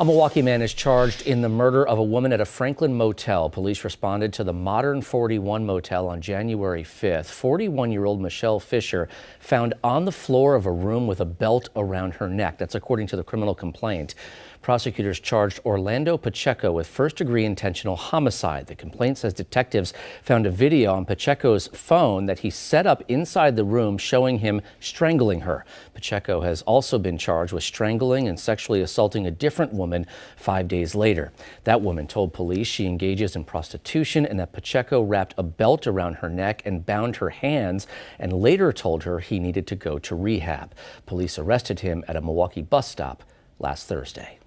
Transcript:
A Milwaukee man is charged in the murder of a woman at a Franklin motel. Police responded to the Modern 41 motel on January 5th. 41 year old Michelle Fisher found on the floor of a room with a belt around her neck. That's according to the criminal complaint. Prosecutors charged Orlando Pacheco with first degree intentional homicide. The complaint says detectives found a video on Pacheco's phone that he set up inside the room showing him strangling her. Pacheco has also been charged with strangling and sexually assaulting a different woman five days later. That woman told police she engages in prostitution and that Pacheco wrapped a belt around her neck and bound her hands and later told her he needed to go to rehab. Police arrested him at a Milwaukee bus stop last Thursday.